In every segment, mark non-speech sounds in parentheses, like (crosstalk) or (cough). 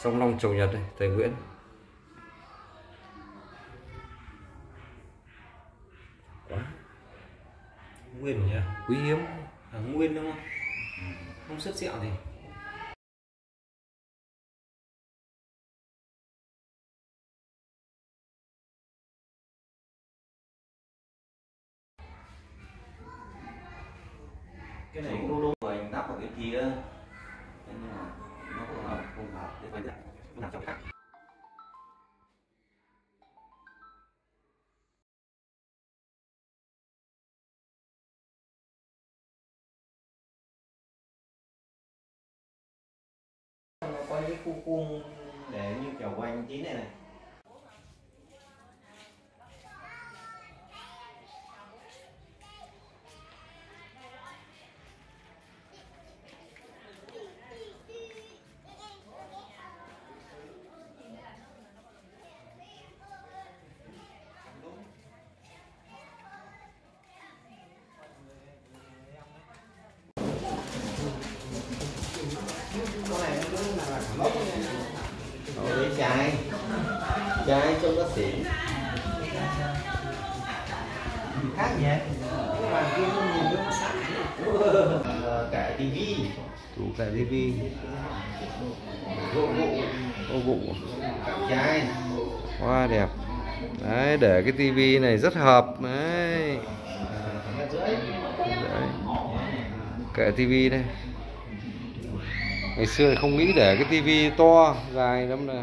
song long chầu nhật đây thầy Nguyễn. Quá. Nguyên nhỉ? Quý hiếm. À, nguyên đúng không? Không xuất sẹo gì cái này đô đô rồi anh đắp vào cái kia. Thế nhưng mà hợp không hợp thế làm cho khác nó có những khu cung để như kiểu quanh tí này này. Trái trông nó xỉn khác nhỉ nhưng mà kia nó nhìn nó sáng Ờ, cả tivi tủ cả tivi gỗ gỗ ô vụ. Trái quá đẹp. Đấy để cái tivi này rất hợp. Đấy. Đấy. Kệ tivi đây. Ngày xưa không nghĩ để cái tivi to dài lắm nè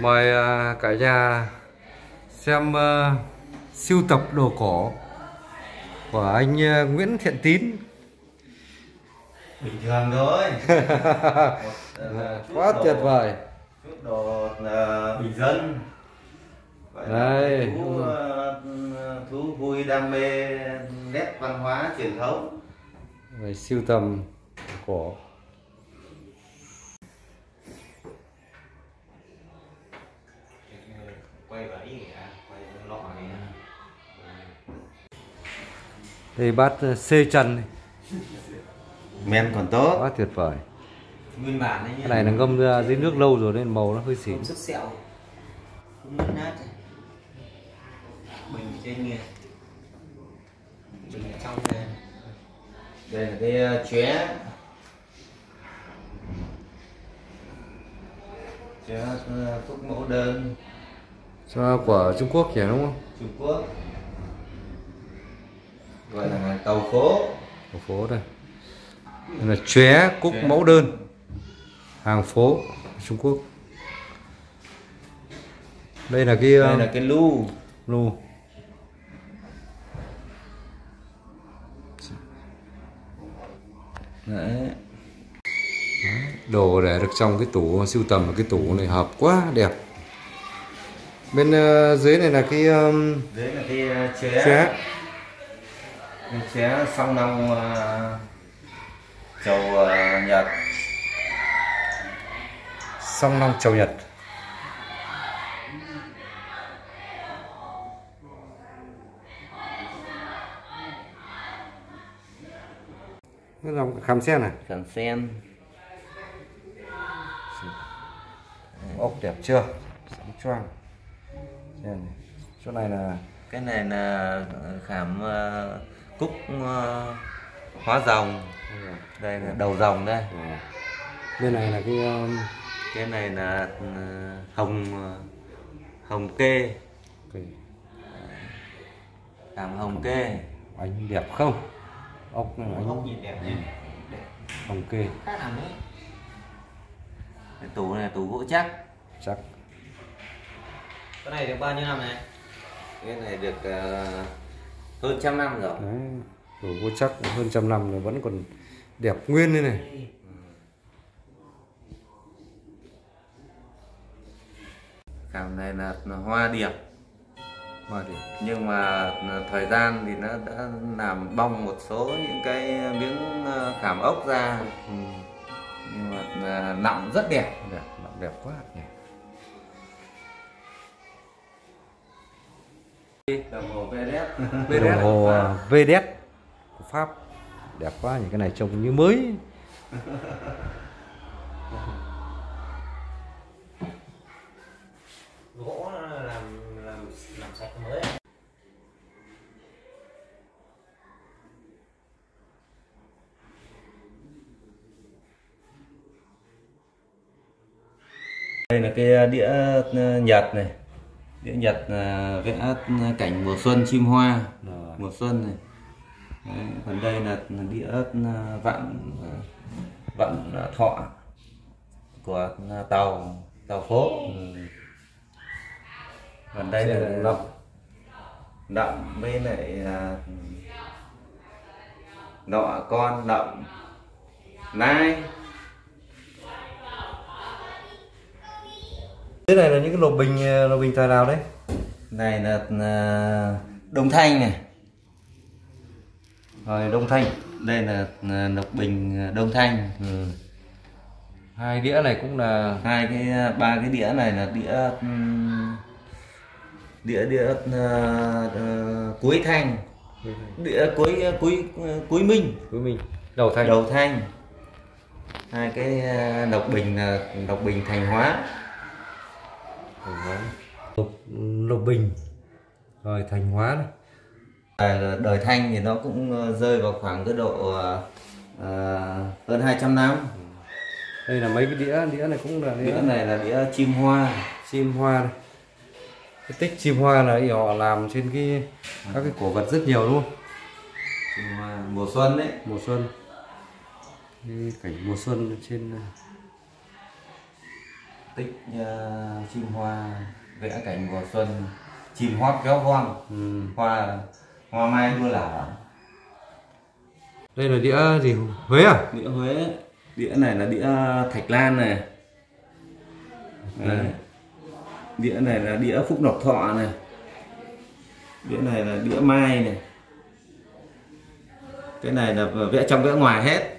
mời à, cả nhà xem à, siêu tập đồ cổ của anh à, Nguyễn Thiện Tín. Bình thường thôi. (laughs) Quá tuyệt vời. Chút đồ ờ, bình dân. Là Đây. thú, ờ, thú vui đam mê nét văn hóa truyền thống. Siêu tầm cổ quay vào ý nghĩa quay lọ này đây bát à, xê trần. Này. men còn tốt. Quá tuyệt vời. Nguyên bản đấy nhá. Cái này là ngâm ra dưới nước lâu rồi nên màu nó hơi xỉn xuất sẹo. Không mất nát bình trên kia. Bình ở trong đây. Đây là cái ờ, chóe. Chóe ờ, thuốc mẫu đơn cho của Trung Quốc nhỉ đúng không? Trung Quốc. Gọi là tàu phố. Của phố đây. Đây là chóe cúc Chóe. mẫu đơn. Hàng phố Trung Quốc. Đây là cái đây là cái lu. lu. Đấy. Đồ để được trong cái tủ siêu tầm cái tủ này hợp quá đẹp bên ờ, dưới này là cái um, đấy là cái ờ, chóe chóe cái chóe song long uh, chầu ờ, nhật. Song long chầu nhật. Cái dòng khám sen này. Cần sen ốc đẹp chưa? Sáng choang này. chỗ này là cái này là ờ, khảm ờ, cúc ờ, hóa rồng đây là đầu rồng đây. Bên này là cái um, cái này là ờ, hồng hồng kê. Cái khảm hồng kê. Bánh đẹp không? Ốc này bánh nhìn đẹp nhỉ? Hồng kê. Khác hẳn đấy. Cái tủ này là tủ gỗ chắc. Chắc cái này được bao nhiêu năm này cái này được ờ, hơn trăm năm rồi. Đấy đồ vô chắc hơn trăm năm rồi vẫn còn đẹp nguyên đây này. Khảm này là, là hoa điệp hoa điệp nhưng mà thời gian thì nó đã làm bong một số những cái miếng ờ, khảm ốc ra. Ừ. nhưng mà ờ, nặng rất đẹp. Đẹp đẹp quá nhỉ đồng hồ VDS (laughs) đồng hồ à, VDS của Pháp. Đẹp quá nhỉ cái này trông như mới. (laughs) Gỗ nó làm làm làm sạch mới. Đây là cái đĩa ờ, nhật này đĩa nhật ờ, vẽ cảnh mùa xuân chim hoa. Rồi. mùa xuân này. Đấy, còn đây là đĩa ờ, vạn vạn thọ của tàu tàu phố. Còn đây là Xe- nậm nậm với lại à, nọ con nậm nai cái này là những cái lục bình à, lục bình thời nào đấy? Này là à, đông thanh này. Rồi đông thanh. Đây là à, lục bình đông thanh. Ừ. hai đĩa này cũng là hai cái ba cái đĩa này là đĩa ừm, đĩa đĩa à, cuối thanh. Đĩa cuối cuối cuối minh. Của mình đầu thanh. Đầu thanh. Hai cái lộc bình là lộc bình thành hóa lục, lục bình rồi thành hóa này À, đời thanh thì nó cũng ờ, rơi vào khoảng cái độ ờ, hơn 200 năm. Đây là mấy cái đĩa đĩa này cũng là đĩa đĩa này là đĩa chim hoa. Chim hoa này cái tích chim hoa là họ làm trên cái các cái cổ vật rất nhiều luôn chim hoa mùa xuân đấy. Mùa xuân. Cái cảnh mùa xuân trên tích ờ, chim hoa vẽ cảnh mùa xuân chim hót kéo von ừ. hoa hoa mai đua lả. Đây là đĩa gì? Huế à? Đĩa Huế. Đĩa này là đĩa thạch lan này. Đấy. đĩa này là đĩa phúc lộc thọ này. Đĩa này là đĩa mai này. Cái này là vẽ trong vẽ ngoài hết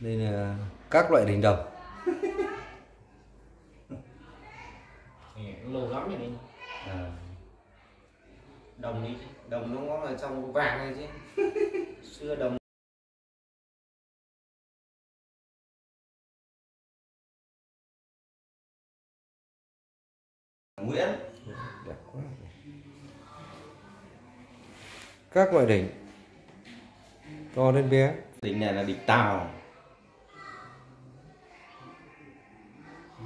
đây là các loại đỉnh đồng. Lâu lắm rồi đi. À, đồng đi. Đồng nó có là trong vàng này chứ. (laughs) Xưa đồng. Nguyễn. Đẹp quá các loại đỉnh. To đến bé. Đỉnh này là đỉnh tàu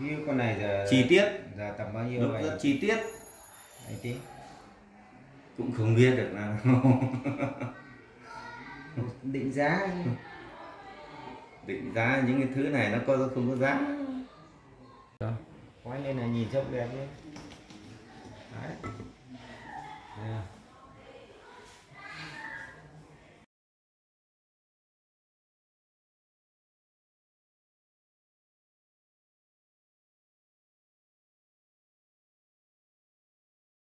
như con này giờ chi tiết. giờ tầm bao nhiêu vậy? rất chi tiết. Anh tí. Cũng không biết được là (laughs) định giá. Định giá những cái thứ này nó có không có giá. Quay lên là nhìn trông đẹp Đấy. Yeah.